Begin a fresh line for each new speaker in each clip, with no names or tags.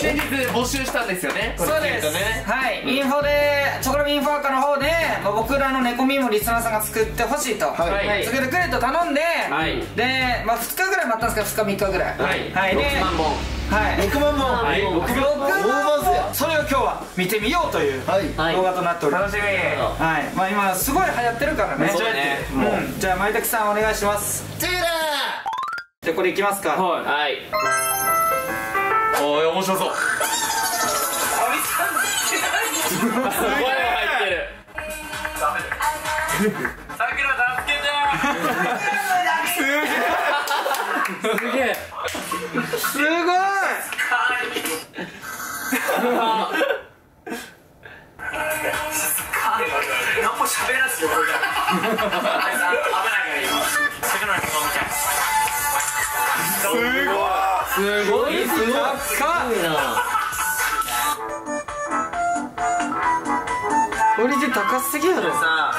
先日募集したんですよね
そうです、
ね
はい、インフォでチョコラミインフォアカの方で、まあ僕らの猫ミームをリスナーさんが作ってほしいと、
はい。
作ってくれと頼んで、
はい。
で、まあ、2日ぐらい待ったんですけど2日3日ぐらい。
はい。
はい、で
6万本。
はい。
6万本。
はい。
6万
大バズや
それを今日は見てみようという
はい。
はい。
動画となっております、
楽しみ。
はい、まあ今すごい流行ってるからね。
そうね。
うん、じゃあ前滝さんお願いします。
テーラ
じゃあこれいきますか。
はい
おい面白そう。
すごい入ってる。ダメだ
さくら助けて
すげえ。すごい
何
も喋ら
ずよこれで高すぎやろさ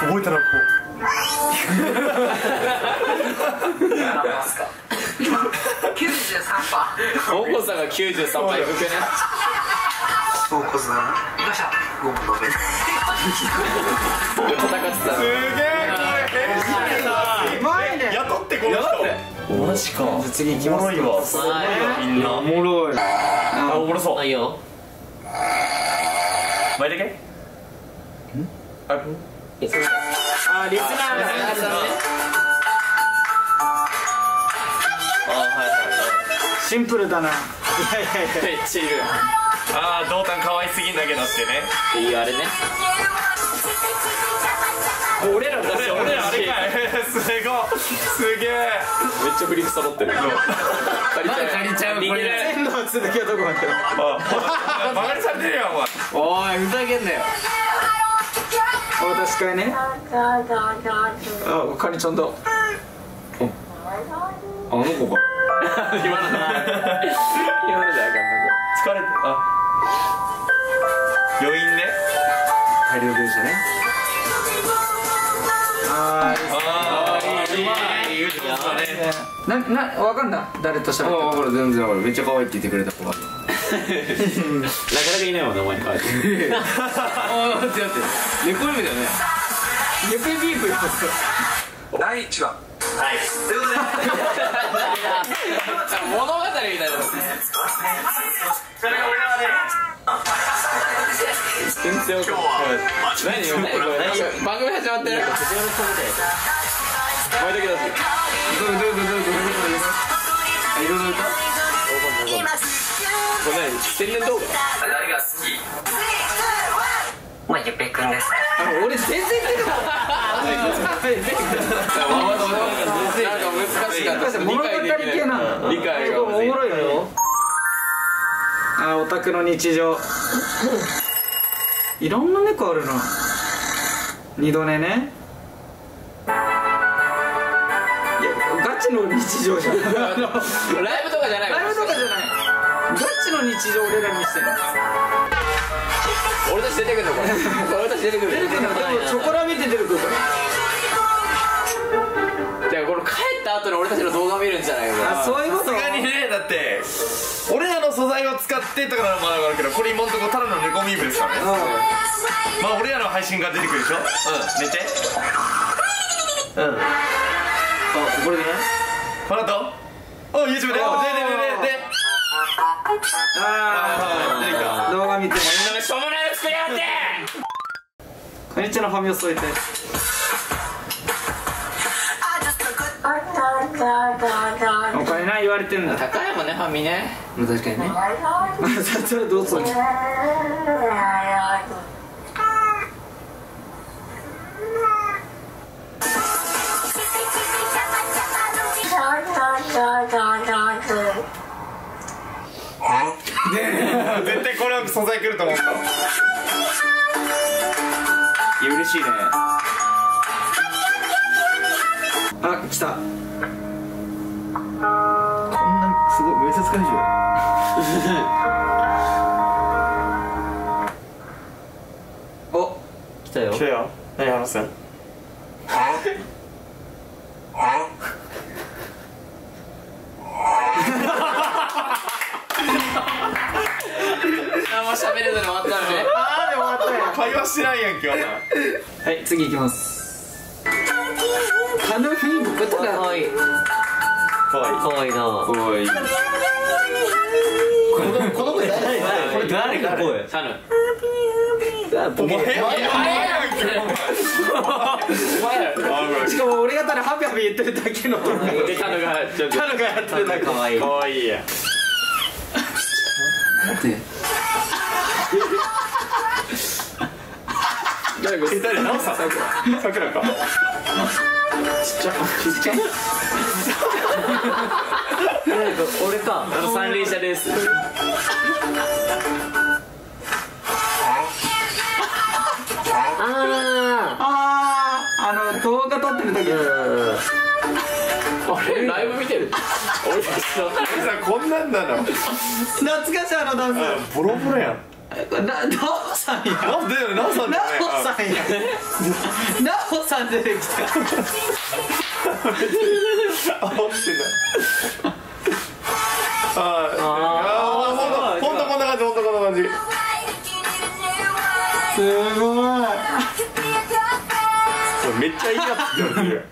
覚えたらこ
う九十三パー。さんが九十三パーいくね。
大さん。
どうした？ゴム飛べ。
戦ってた。すげえ。
うまいね。
雇ってこの人。マジか。
次いきます
おもろいわ。
は
みんな。おもろい。あおもろそう。
いいいよ。
前だけ。あ
あリスナー
あリスナーあはいはい
シンプルだな。いやいやい。や
めっちゃいる。
あー胴体可愛すぎんだけどってね。
っていうあれね俺らだし
俺らあれかいすごいすげえ。
めっちゃ振り揃ってる借りちゃう
借りちゃうこれ
全部の続きはどこまで
あバカにされてるよお前
おいふざけんなよ
お確かにねあかりちゃんだ
あの子か
今のだ今のじゃあかんな
疲れてあ余韻ね大量電車ね
あ
い。
なな分かんな誰と喋ってあ
分かる全然分かるめっちゃ可愛いって言ってくれた子が
なかなかいないもんね。お前に帰って
お待って待って猫指だよね
猫指ープ
第1話はいということで
物語みたいなそれが俺全然分かんない。何よ番組始まってるどういう
ことどういうことどういうこといろいろ歌
これ何宣伝動画誰が好き
まあゆぺくんです
俺全然出てこない
理解が
おもろいよあオタクの日常いろんな猫あるな。二度寝ね。いやガチの日常じゃん。ラ イ
ライブとかじゃない
ブとかじゃない。ガチの日常俺らにしてる。
俺たち出てくるのこれ。俺たち出てくる。
出てくる。のでもチョコラ見て出てくるから
った後に俺たちの動画見るんじゃないか
あそういうこと？
さすがにねだって俺らの素材を使ってとかならまだわかるけどこれ今んとこただの猫ミームですからね。まあ俺らの配信が出てくるでしょ？うん。寝て。うん。あこれでね？この後お YouTube で。ででででで。
あ
あ出てきた
あ動画見てね。
みんなでしょうもないの作りやがって。
こんにちはのファミを添えてお金な言われてんだ
高いもんねファミね。
確かにね。それどうぞ
絶対これは素材来ると思ったいや嬉しいね。
あ来た会場 お
来たよ。
来たよ。何話すん？
あもう喋れずに終わったのね。
あーで終わったよ
会話してないやんけ
はい次いきます。カヌフィーブこと
か
かわいい
かわい。いな
かわいい。
この声誰
これ誰サヌ。
お前お前？やんけお前。
しかも俺がただハピハピ言ってるだけの。
でサヌが
ヌがやってるだけ。
かわいい
かわいいや。ん
誰か
え誰さんさくらか
誰か俺かあの三輪車ですあ
あああの動画撮ってる時
ーあれライブ見てる。俺たちの
さこんなんなの。
懐かしいあのダンス。
ボロボロやん
な、なおさんや。
なんでなおさん
な
だよね
おさんや。なおさん出てきた。
あ煽ってた。ああほんとほんとこんな感じほんとこんな感じ。
すごい。
めっちゃい。いやつって言われてる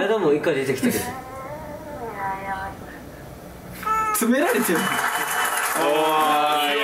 やだもん一回出てきたけど
詰められてる。素材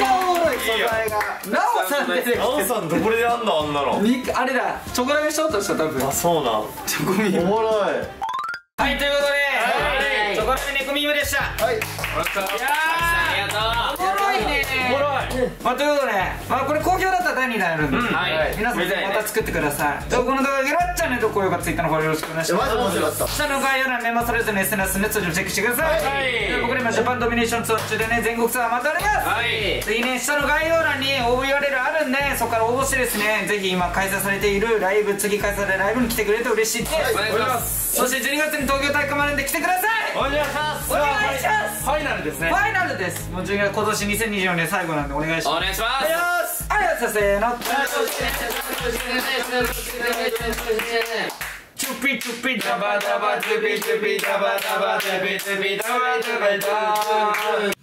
がおもろい素材がなおさん出てきて
なおさんどこでやんのあんなの？
みあれだチョコラメしようとした多分。
あそうなん。
チョコミ
おもろい。
はいということで、チョコラメネコミームでした。
はい。
いやまあということで、まあ、これ好評だったら第2弾やるんで、
はい。
皆さんまた作ってください、とこの動画ゲラッチャンネルと高評価 Twitter のフォローよろしくお願いします。
マジ面白かった
下の概要欄にメンバーそれぞれの SNS の通知をチェックしてください、で僕ら今ジャパンドミネーションツアー中でね全国ツアーまたあります。
はい。
ぜひね下の概要欄に応募 URL あるんでそこから応募してですねぜひ今開催されているライブ次開催されるライブに来てくれると嬉しいです。
お願いします。
そして12月に東京大会もあるんで来てください
お願いします。
お願いします。
ファイナルですね。
ファイナルです。もう12月今年2024年最後なんでお願いします。
お願いします。
ありがとうございます。ありがとうございますせーのチュピチュピダバダバチュピチュピダバダバチュピチュピダバダバダ